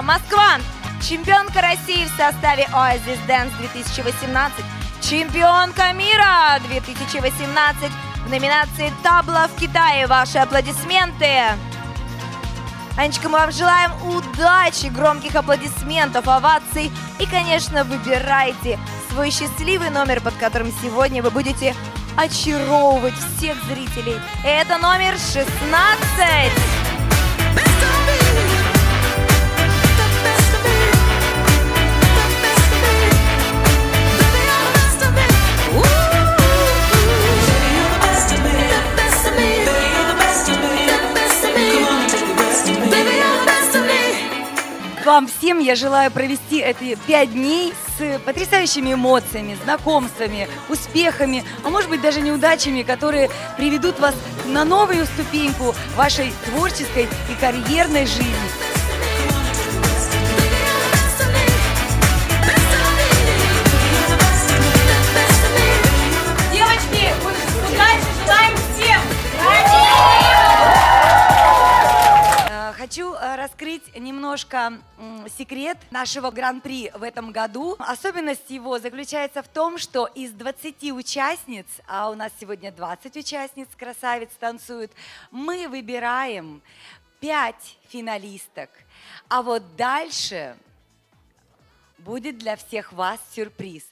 Квант, чемпионка России в составе Oasis Dance 2018, чемпионка мира 2018 в номинации «Табла в Китае». Ваши аплодисменты! Анечка, мы вам желаем удачи, громких аплодисментов, оваций и, конечно, выбирайте свой счастливый номер, под которым сегодня вы будете очаровывать всех зрителей. Это номер 16. Вам всем я желаю провести эти пять дней с потрясающими эмоциями, знакомствами, успехами, а может быть даже неудачами, которые приведут вас на новую ступеньку вашей творческой и карьерной жизни. Раскрыть немножко секрет нашего гран-при в этом году. Особенность его заключается в том, что из 20 участниц, а у нас сегодня 20 участниц красавиц танцуют, мы выбираем 5 финалисток. А вот дальше будет для всех вас сюрприз.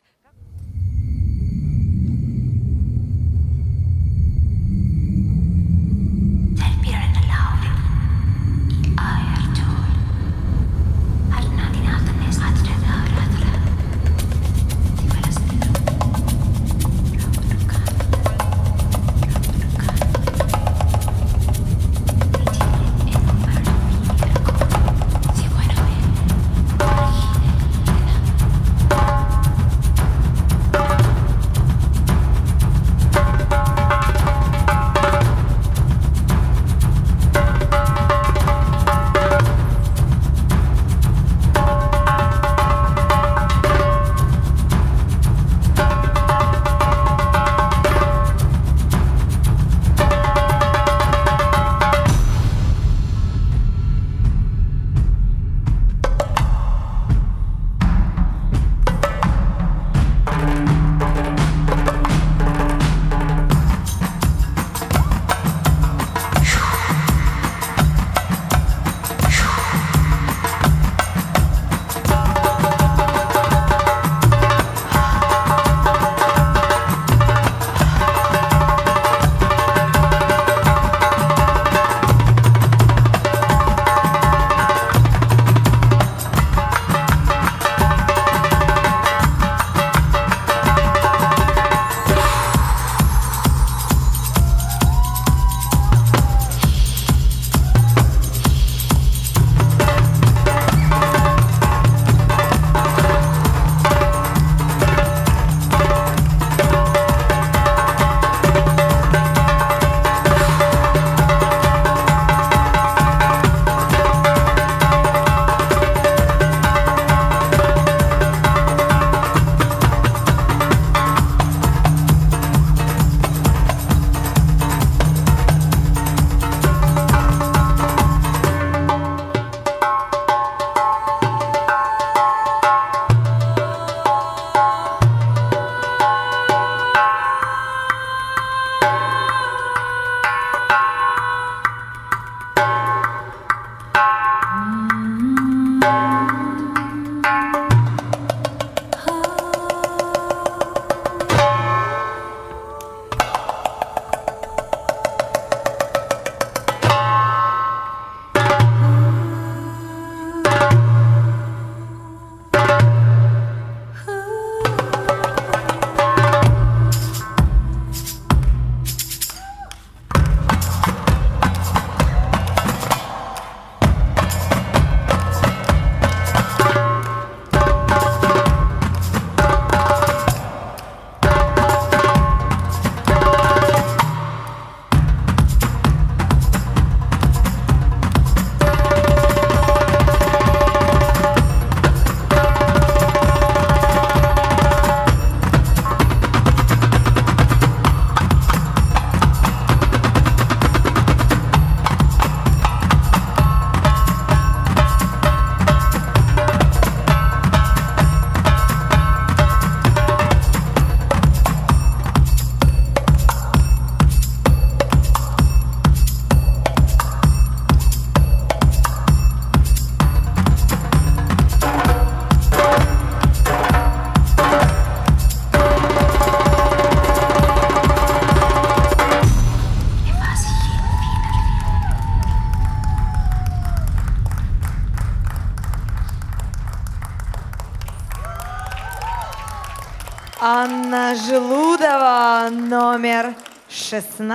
16.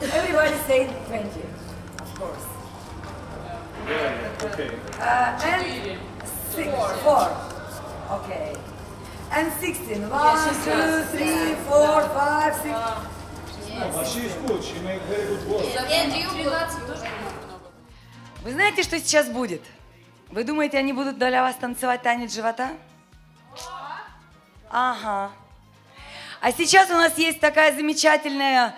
Everybody say 20, of course. Okay. Uh, and six, four. Okay. And 16. One, two, three, four, five, six. She is good. She make very good work. Вы знаете, что сейчас будет? Вы думаете, они будут для вас танцевать танец живота? Ага. А сейчас у нас есть такая замечательная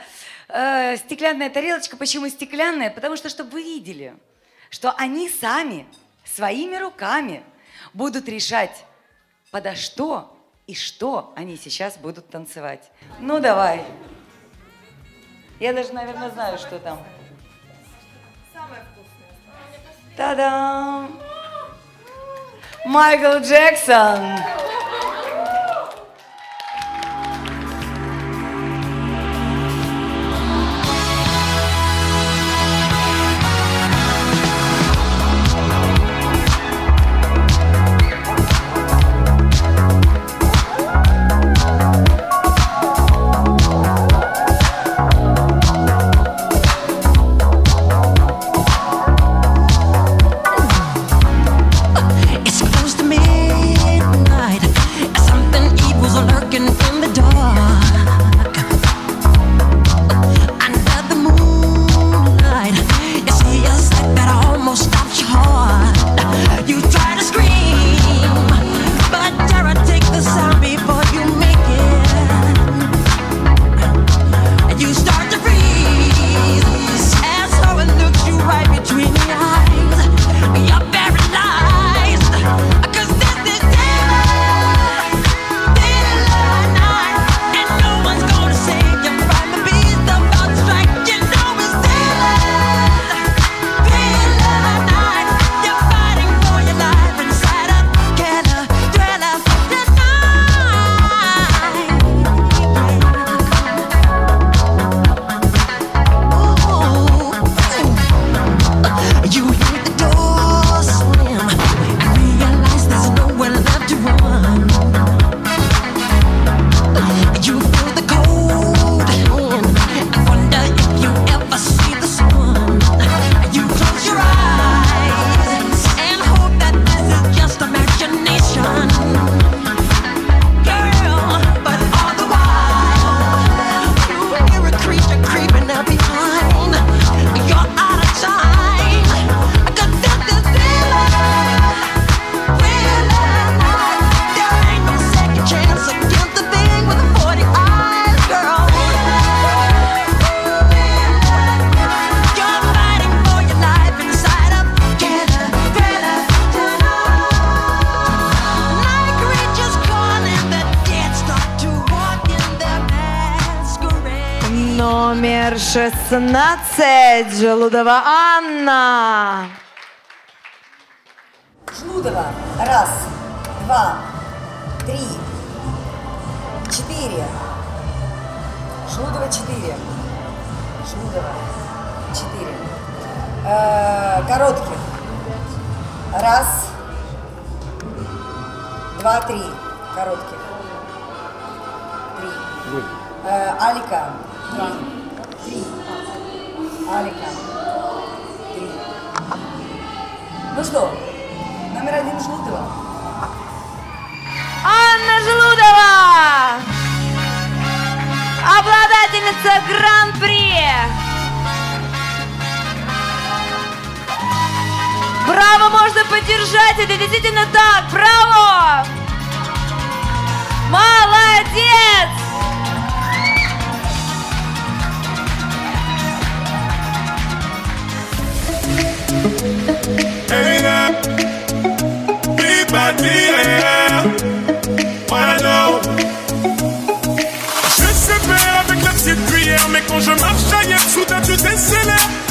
э, стеклянная тарелочка. Почему стеклянная? Потому что, чтобы вы видели, что они сами своими руками будут решать, подо что и что они сейчас будут танцевать. Ну, давай. Я даже, наверное, знаю, что там. Та-дам! Майкл Джексон! Номер 16. Желудова Анна. Шлудова. Раз, два, три, четыре. Шлудова четыре. Шлудова четыре. Э, коротких. Раз, два, три. Коротких. Три. Э, Алика. Три. Алика. Три. Ну что, номер один Шлудова. Анна Желудова. Обладательница Гран-при. Браво, можно поддержать, это действительно так, браво! Молодец! Je sais faire avec la petite cuillère, mais quand je marche ailleurs, soudain tout décélère.